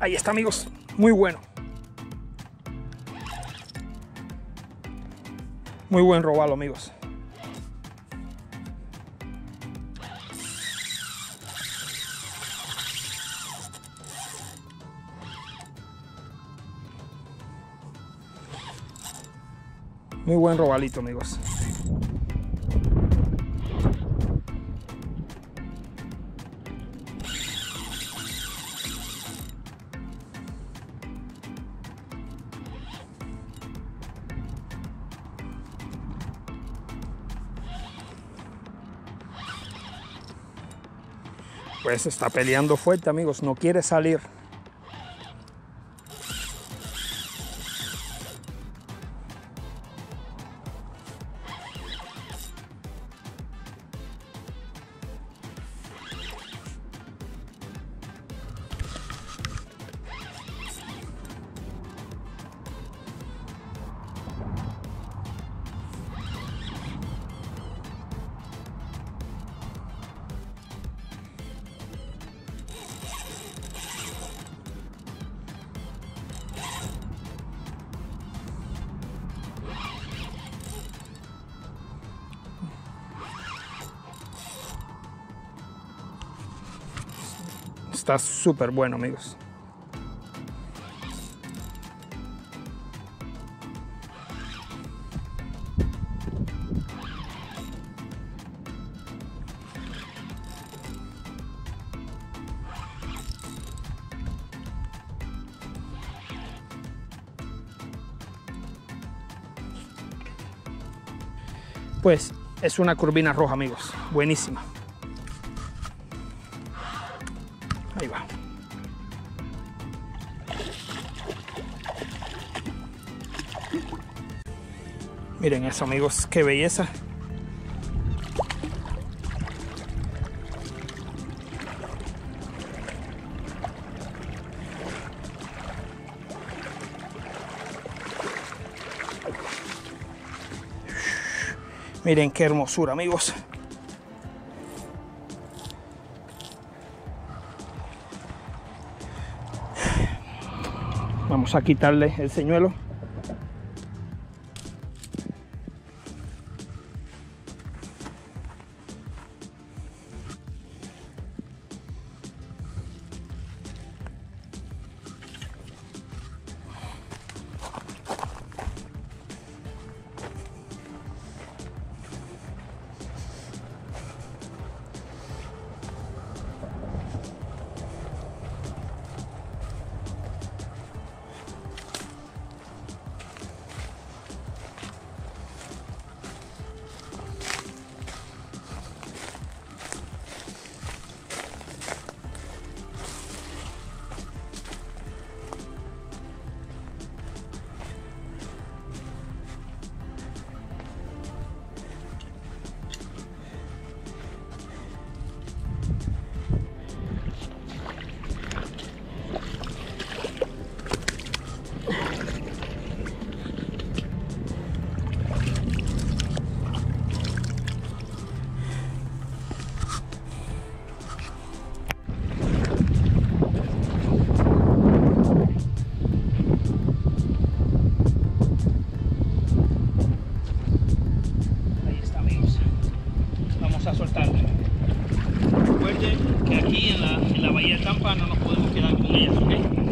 Ahí está, amigos. Muy bueno. Muy buen robalo, amigos. Muy buen robalito, amigos. Pues está peleando fuerte, amigos. No quiere salir. Está súper bueno, amigos. Pues es una curvina roja, amigos. Buenísima. Ahí va. Miren eso, amigos, qué belleza. Miren qué hermosura, amigos. Vamos a quitarle el señuelo. a soltarla. Recuerden que aquí en la, en la bahía de Tampa no nos podemos quedar con ellas, ¿ok?